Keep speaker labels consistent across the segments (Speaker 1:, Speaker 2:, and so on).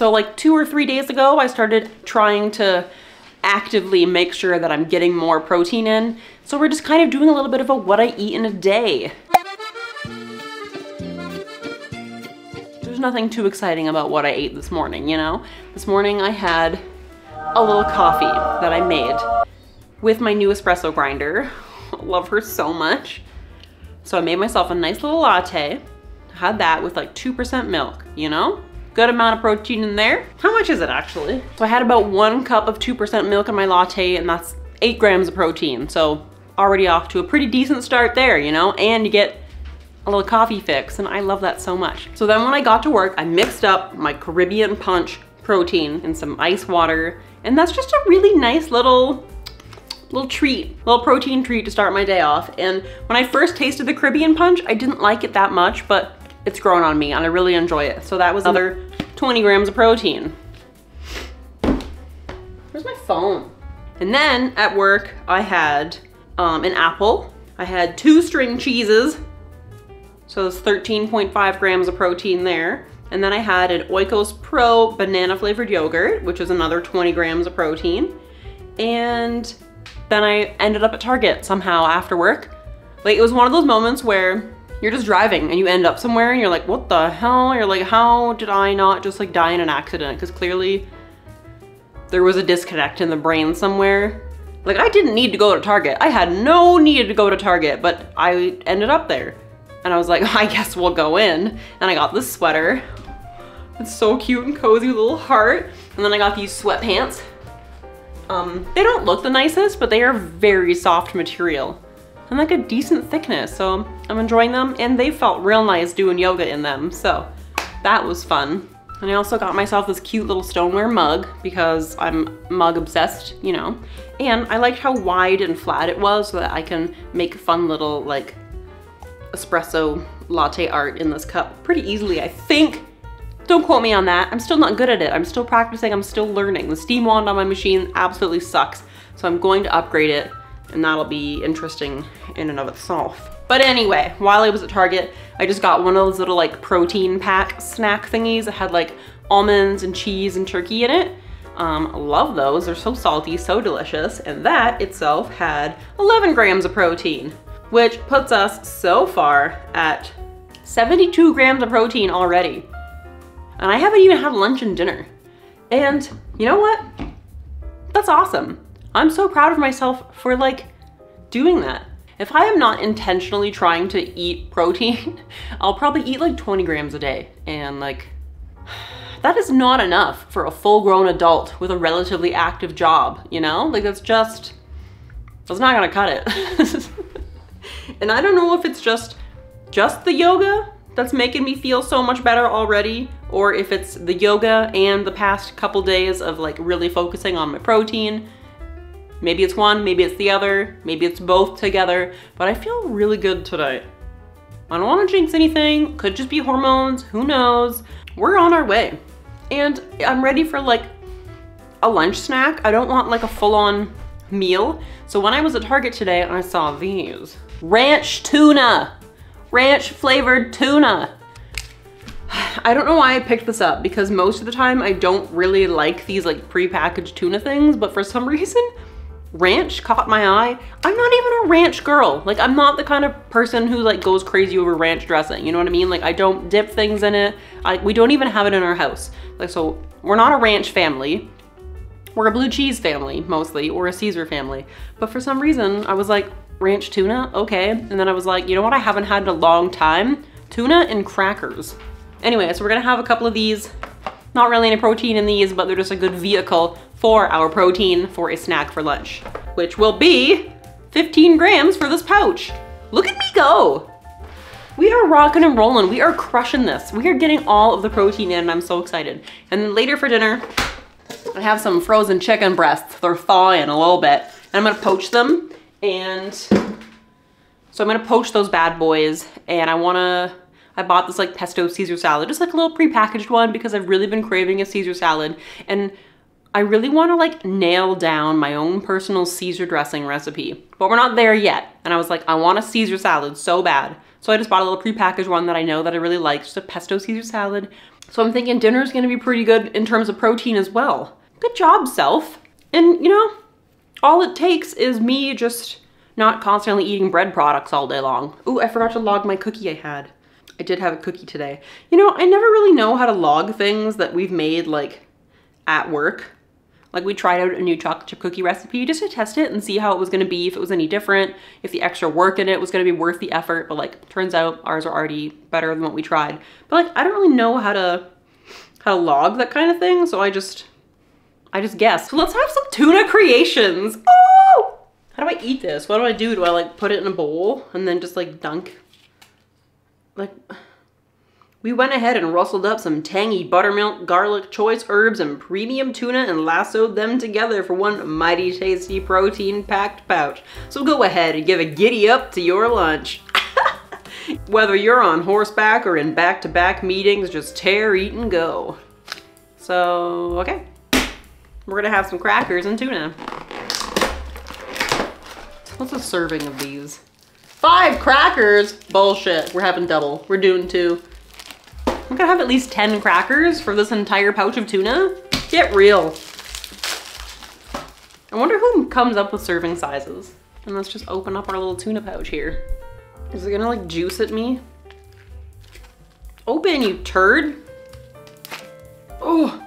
Speaker 1: So like two or three days ago, I started trying to actively make sure that I'm getting more protein in. So we're just kind of doing a little bit of a what I eat in a day. There's nothing too exciting about what I ate this morning, you know? This morning I had a little coffee that I made with my new espresso grinder. Love her so much. So I made myself a nice little latte. Had that with like 2% milk, you know? Good amount of protein in there. How much is it actually? So I had about one cup of 2% milk in my latte and that's eight grams of protein. So already off to a pretty decent start there, you know? And you get a little coffee fix and I love that so much. So then when I got to work, I mixed up my Caribbean Punch protein and some ice water. And that's just a really nice little little treat, little protein treat to start my day off. And when I first tasted the Caribbean Punch, I didn't like it that much, but it's grown on me and I really enjoy it. So that was mm. another 20 grams of protein. Where's my phone? And then at work, I had um, an apple. I had two string cheeses. So it's 13.5 grams of protein there. And then I had an Oikos Pro banana flavored yogurt, which is another 20 grams of protein. And then I ended up at Target somehow after work. Like it was one of those moments where you're just driving and you end up somewhere and you're like, what the hell? You're like, how did I not just like die in an accident? Because clearly there was a disconnect in the brain somewhere. Like I didn't need to go to Target. I had no need to go to Target, but I ended up there. And I was like, I guess we'll go in. And I got this sweater. It's so cute and cozy, little heart. And then I got these sweatpants. Um, they don't look the nicest, but they are very soft material and like a decent thickness. So I'm enjoying them and they felt real nice doing yoga in them. So that was fun. And I also got myself this cute little stoneware mug because I'm mug obsessed, you know. And I liked how wide and flat it was so that I can make fun little like espresso latte art in this cup pretty easily, I think. Don't quote me on that. I'm still not good at it. I'm still practicing. I'm still learning. The steam wand on my machine absolutely sucks. So I'm going to upgrade it and that'll be interesting in and of itself. But anyway, while I was at Target, I just got one of those little like protein pack snack thingies that had like almonds and cheese and turkey in it. Um, love those, they're so salty, so delicious. And that itself had 11 grams of protein, which puts us so far at 72 grams of protein already. And I haven't even had lunch and dinner. And you know what? That's awesome. I'm so proud of myself for like doing that. If I am not intentionally trying to eat protein, I'll probably eat like 20 grams a day. And like, that is not enough for a full grown adult with a relatively active job, you know? Like that's just, that's not gonna cut it. and I don't know if it's just, just the yoga that's making me feel so much better already, or if it's the yoga and the past couple days of like really focusing on my protein Maybe it's one, maybe it's the other, maybe it's both together, but I feel really good today. I don't wanna jinx anything, could just be hormones, who knows. We're on our way. And I'm ready for like a lunch snack. I don't want like a full-on meal. So when I was at Target today, I saw these. Ranch tuna, ranch flavored tuna. I don't know why I picked this up because most of the time I don't really like these like pre-packaged tuna things, but for some reason, ranch caught my eye. I'm not even a ranch girl. Like I'm not the kind of person who like goes crazy over ranch dressing. You know what I mean? Like I don't dip things in it. I, we don't even have it in our house. Like so we're not a ranch family. We're a blue cheese family mostly or a Caesar family. But for some reason I was like ranch tuna, okay. And then I was like, you know what I haven't had in a long time? Tuna and crackers. Anyway, so we're gonna have a couple of these. Not really any protein in these, but they're just a good vehicle for our protein for a snack for lunch, which will be 15 grams for this pouch. Look at me go. We are rocking and rolling. We are crushing this. We are getting all of the protein in and I'm so excited. And later for dinner, I have some frozen chicken breasts. They're thawing a little bit. And I'm gonna poach them. And so I'm gonna poach those bad boys. And I wanna, I bought this like pesto Caesar salad, just like a little prepackaged one because I've really been craving a Caesar salad. And I really want to like nail down my own personal Caesar dressing recipe, but we're not there yet. And I was like, I want a Caesar salad so bad. So I just bought a little prepackaged one that I know that I really like, just a pesto Caesar salad. So I'm thinking dinner's gonna be pretty good in terms of protein as well. Good job, self. And you know, all it takes is me just not constantly eating bread products all day long. Ooh, I forgot to log my cookie I had. I did have a cookie today. You know, I never really know how to log things that we've made like at work. Like we tried out a new chocolate chip cookie recipe just to test it and see how it was gonna be, if it was any different, if the extra work in it was gonna be worth the effort. But like, turns out ours are already better than what we tried. But like, I don't really know how to how to log that kind of thing, so I just I just guessed. So let's have some tuna creations. Oh! How do I eat this? What do I do? Do I like put it in a bowl and then just like dunk? Like, we went ahead and rustled up some tangy buttermilk, garlic, choice herbs, and premium tuna and lassoed them together for one mighty tasty protein-packed pouch. So go ahead and give a giddy up to your lunch. Whether you're on horseback or in back-to-back -back meetings, just tear, eat, and go. So, okay. We're gonna have some crackers and tuna. What's a serving of these? Five crackers? Bullshit, we're having double. We're doing two. I'm gonna have at least 10 crackers for this entire pouch of tuna? Get real. I wonder who comes up with serving sizes. And let's just open up our little tuna pouch here. Is it gonna like juice at me? Open, you turd. Oh.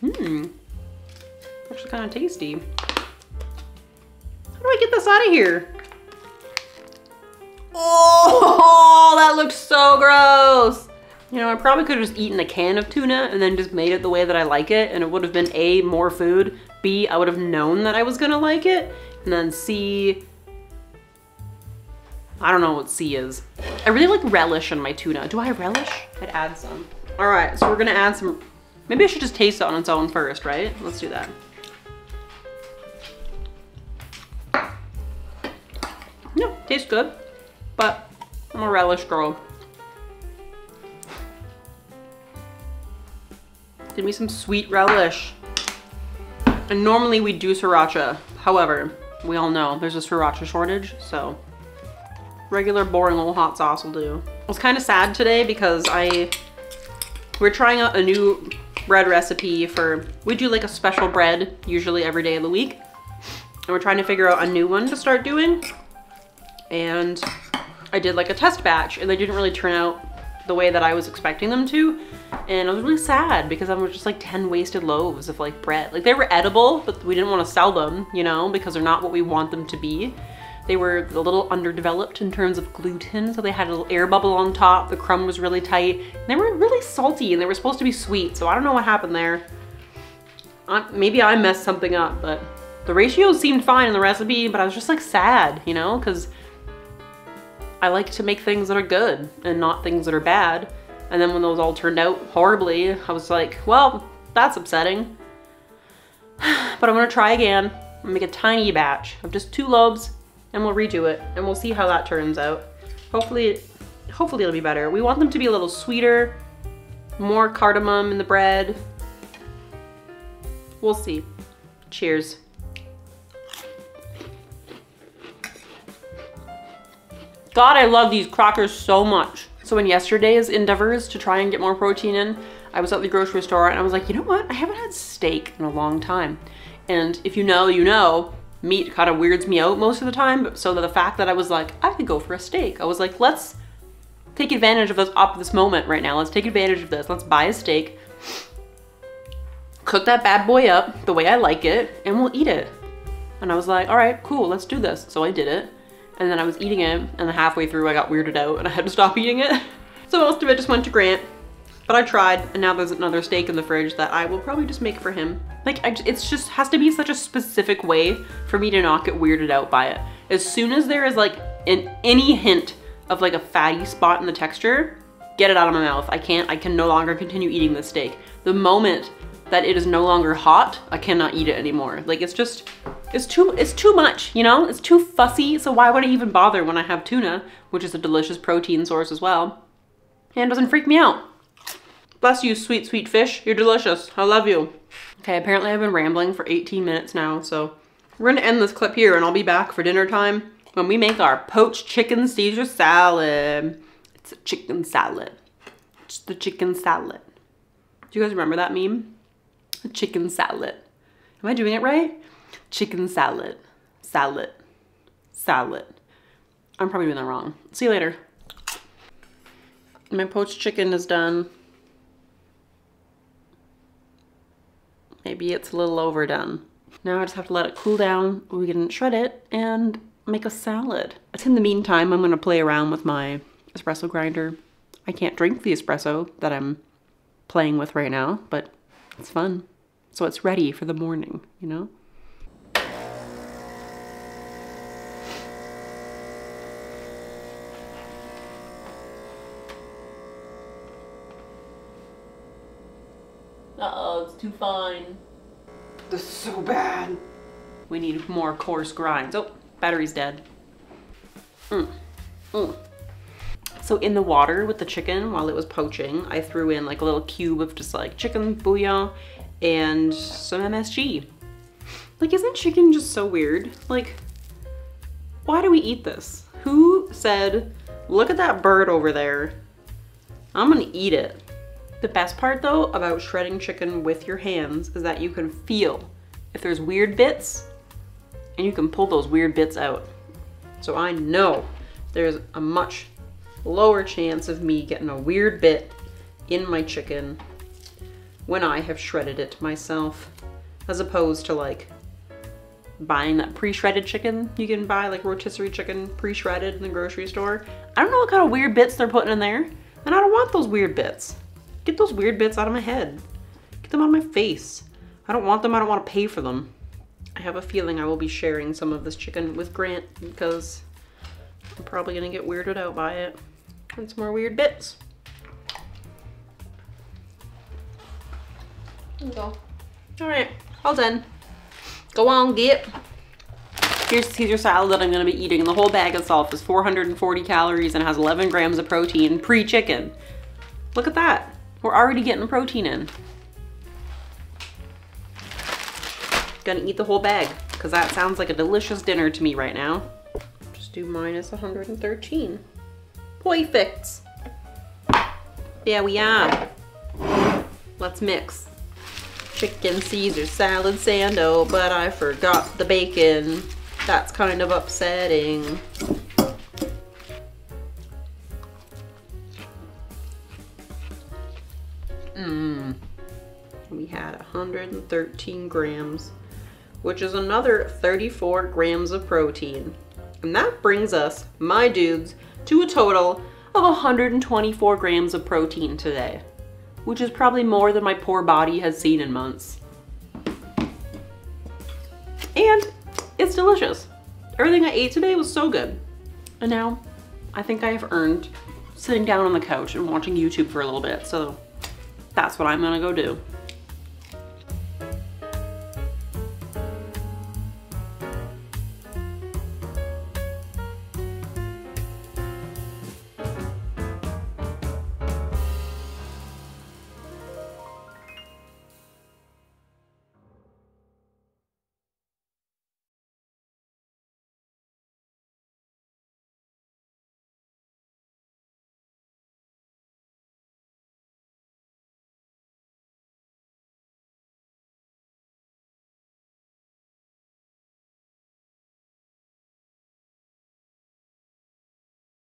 Speaker 1: Hmm. Actually kind of tasty. How do I get this out of here? Oh, that looks so gross. You know, I probably could have just eaten a can of tuna and then just made it the way that I like it and it would have been A, more food, B, I would have known that I was gonna like it, and then C, I don't know what C is. I really like relish in my tuna. Do I relish? I'd add some. All right, so we're gonna add some, maybe I should just taste it on its own first, right? Let's do that. Yeah, tastes good but I'm a relish girl. Give me some sweet relish. And normally we do sriracha. However, we all know there's a sriracha shortage, so regular boring old hot sauce will do. I was kind of sad today because I, we're trying out a new bread recipe for, we do like a special bread usually every day of the week. And we're trying to figure out a new one to start doing. And I did like a test batch and they didn't really turn out the way that I was expecting them to. And I was really sad because I was just like 10 wasted loaves of like bread. Like they were edible, but we didn't want to sell them, you know, because they're not what we want them to be. They were a little underdeveloped in terms of gluten, so they had a little air bubble on top. The crumb was really tight. they were really salty and they were supposed to be sweet, so I don't know what happened there. Uh, maybe I messed something up, but the ratios seemed fine in the recipe, but I was just like sad, you know, because I like to make things that are good and not things that are bad. And then when those all turned out horribly, I was like, well, that's upsetting. But I'm gonna try again. I'm make a tiny batch of just two loaves and we'll redo it and we'll see how that turns out. Hopefully, hopefully it'll be better. We want them to be a little sweeter, more cardamom in the bread. We'll see. Cheers. God, I love these crackers so much. So in yesterday's endeavors to try and get more protein in, I was at the grocery store and I was like, you know what? I haven't had steak in a long time. And if you know, you know, meat kind of weirds me out most of the time. So the fact that I was like, I could go for a steak. I was like, let's take advantage of this up this moment right now. Let's take advantage of this. Let's buy a steak, cook that bad boy up the way I like it, and we'll eat it. And I was like, all right, cool, let's do this. So I did it and then I was eating it and halfway through I got weirded out and I had to stop eating it. so most of it just went to Grant. But I tried and now there's another steak in the fridge that I will probably just make for him. Like I, it's just has to be such a specific way for me to not get weirded out by it. As soon as there is like an, any hint of like a fatty spot in the texture, get it out of my mouth. I can't, I can no longer continue eating this steak. The moment that it is no longer hot, I cannot eat it anymore. Like it's just, it's too, it's too much, you know? It's too fussy, so why would I even bother when I have tuna, which is a delicious protein source as well, and doesn't freak me out. Bless you, sweet, sweet fish. You're delicious. I love you. Okay, apparently I've been rambling for 18 minutes now, so we're gonna end this clip here and I'll be back for dinner time when we make our poached chicken Caesar salad. It's a chicken salad. It's the chicken salad. Do you guys remember that meme? A chicken salad. Am I doing it right? Chicken salad. Salad. Salad. I'm probably doing that wrong. See you later. My poached chicken is done. Maybe it's a little overdone. Now I just have to let it cool down. We can shred it and make a salad. In the meantime, I'm gonna play around with my espresso grinder. I can't drink the espresso that I'm playing with right now, but it's fun. So it's ready for the morning, you know? Too fine. This is so bad. We need more coarse grinds. Oh, battery's dead. Mm. Mm. So in the water with the chicken while it was poaching, I threw in like a little cube of just like chicken bouillon and some MSG. Like, isn't chicken just so weird? Like, why do we eat this? Who said, look at that bird over there. I'm gonna eat it. The best part though about shredding chicken with your hands is that you can feel if there's weird bits and you can pull those weird bits out. So I know there's a much lower chance of me getting a weird bit in my chicken when I have shredded it myself as opposed to like buying that pre-shredded chicken you can buy like rotisserie chicken pre-shredded in the grocery store. I don't know what kind of weird bits they're putting in there and I don't want those weird bits. Get those weird bits out of my head. Get them out of my face. I don't want them, I don't want to pay for them. I have a feeling I will be sharing some of this chicken with Grant because I'm probably gonna get weirded out by it. And some more weird bits. There we go. All right, all done. Go on, get. Here's Caesar salad that I'm gonna be eating. The whole bag itself is 440 calories and has 11 grams of protein pre-chicken. Look at that. We're already getting protein in. Gonna eat the whole bag because that sounds like a delicious dinner to me right now. Just do minus 113. Perfect. There we are. Let's mix. Chicken Caesar salad sando, but I forgot the bacon. That's kind of upsetting. 113 grams, which is another 34 grams of protein. And that brings us, my dudes, to a total of 124 grams of protein today, which is probably more than my poor body has seen in months. And it's delicious. Everything I ate today was so good. And now I think I have earned sitting down on the couch and watching YouTube for a little bit. So that's what I'm gonna go do.